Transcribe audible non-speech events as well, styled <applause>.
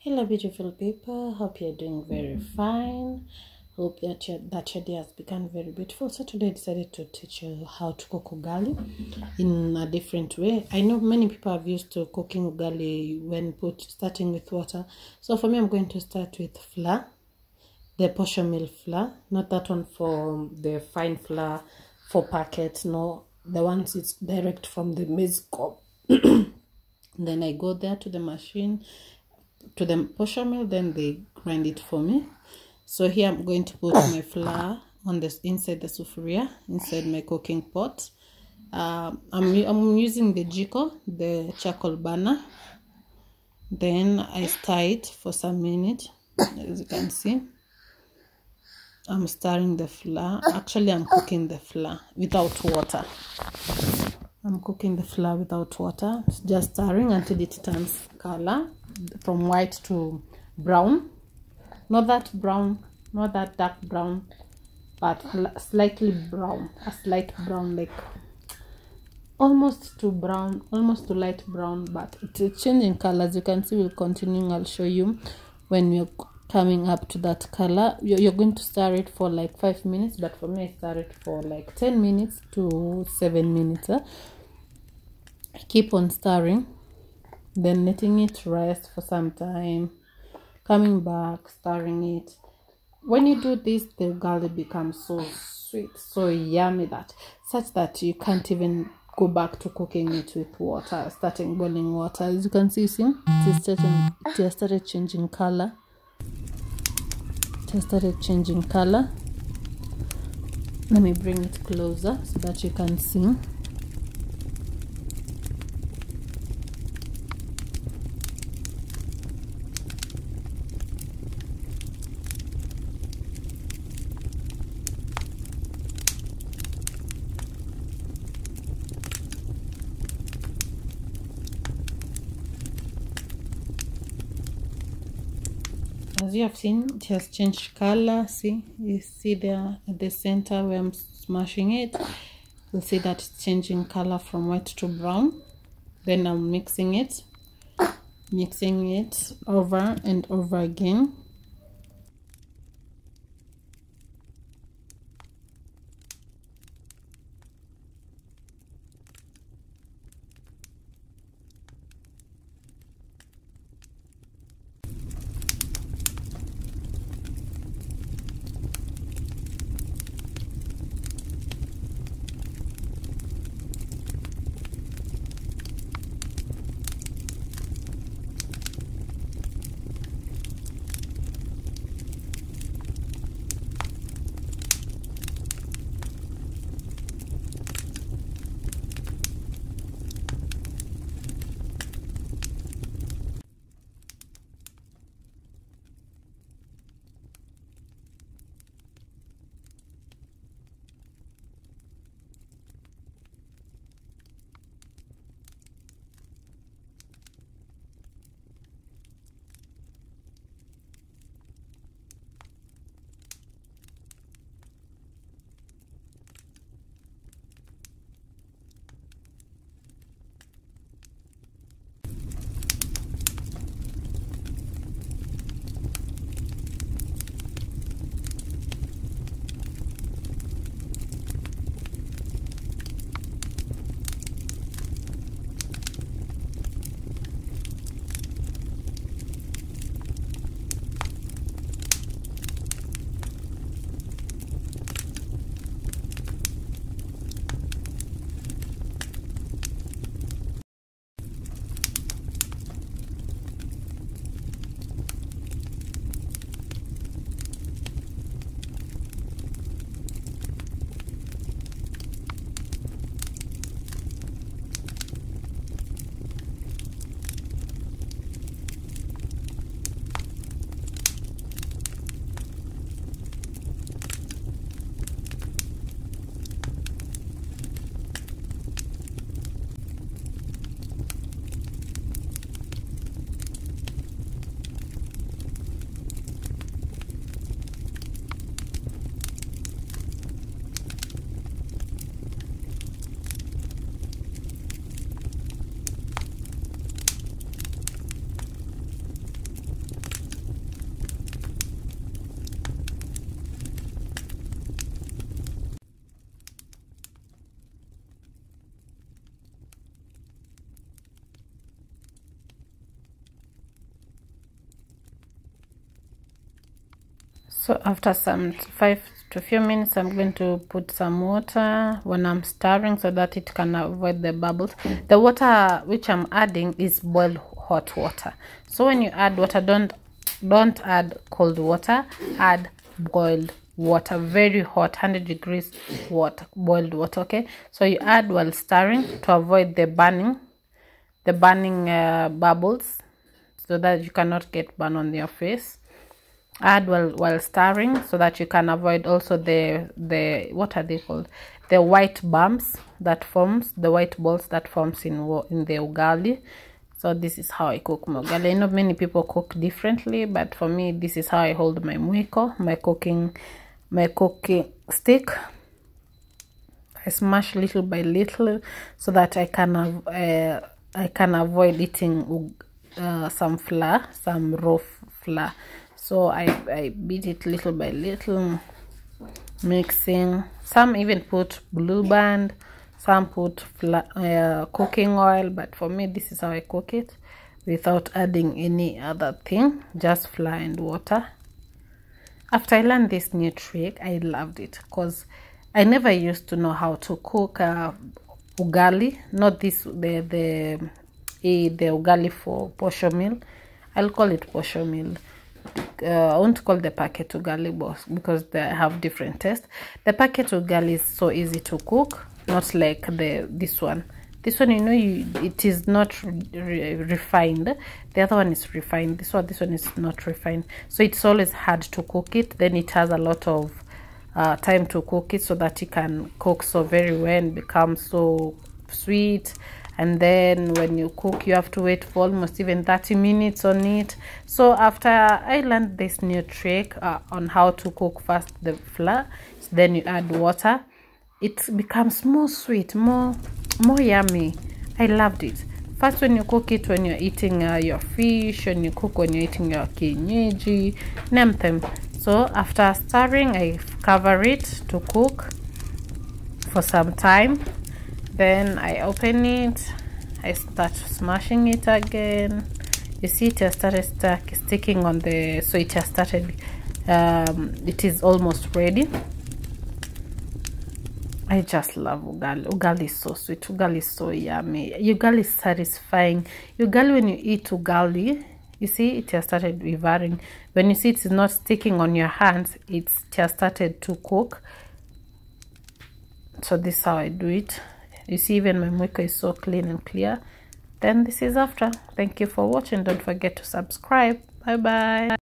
Hello, beautiful people. Hope you're doing very fine. Hope that your, that your day has become very beautiful. So today I decided to teach you how to cook ugali in a different way. I know many people have used to cooking ugali when put starting with water. So for me, I'm going to start with flour, the posho meal flour, not that one for the fine flour for packet. No, the ones it's direct from the maize cob. <coughs> then I go there to the machine to the posho mill then they grind it for me. So here i'm going to put my flour on this inside the sufuria inside my cooking pot. Um, I'm, I'm using the jiko the charcoal burner then i stir it for some minutes as you can see. I'm stirring the flour. Actually i'm cooking the flour without water. I'm cooking the flour without water. Just stirring until it turns color from white to brown. Not that brown not that dark brown but slightly brown a slight brown like almost to brown almost to light brown but it's changing color as you can see we'll continue i'll show you when we're coming up to that color. You're, you're going to stir it for like five minutes but for me i stir it for like 10 minutes to seven minutes. Keep on stirring then letting it rest for some time coming back stirring it. When you do this the ugali becomes so sweet so yummy that such that you can't even go back to cooking it with water starting boiling water. As you can see see it is starting it has started changing color. It has started changing color. Let me bring it closer so that you can see as you have seen it has changed color see? You see there at the center where i'm smashing it? You'll see that it's changing color from white to brown? Then i'm mixing it mixing it over and over again so after some five to few minutes i'm going to put some water when i'm stirring so that it can avoid the bubbles. The water which i'm adding is boiled hot water. So when you add water don't don't add cold water. Add boiled water very hot 100 degrees water boiled water okay? So you add while stirring to avoid the burning the burning uh, bubbles so that you cannot get burn on your face add while while stirring so that you can avoid also the the what are they called? The white bumps that forms the white balls that forms in in the ugali. So this is how i cook my ugali. I know many people cook differently but for me this is how i hold my mwiko my cooking my cooking stick. I smash little by little so that I can uh, I can avoid eating uh, some flour some raw flour so I, I beat it little by little mixing some even put blue band some put uh, cooking oil but for me this is how I cook it without adding any other thing just flour and water after I learned this new trick, I loved it because I never used to know how to cook uh, ugali, not this, the, the, eh, the ugali for posho meal. I'll call it posho meal. Uh, I won't call the packet ugali because they have different taste. The packet ugali is so easy to cook, not like the this one. This one you know you it is not re refined. The other one is refined. This one this one is not refined. So it's always hard to cook it. Then it has a lot of uh, time to cook it so that it can cook so very well and become so sweet and then when you cook you have to wait for almost even 30 minutes on it. So after i learned this new trick uh, on how to cook first the flour then you add water it becomes more sweet more more yummy. I loved it. First when you cook it when you're eating uh, your fish when you cook when you're eating your kienyeji name them. So after stirring i cover it to cook for some time then i open it i start smashing it again you see it has started stuck sticking on the so it has started um, it is almost ready I just love ugali. Ugali is so sweet. Ugali is so yummy. Ugali is satisfying. Ugali, when you eat ugali, you see it has started revering. When you see it's not sticking on your hands, it's just started to cook. So this is how I do it. You see even my mwiko is so clean and clear. Then this is after. Thank you for watching. Don't forget to subscribe. Bye bye.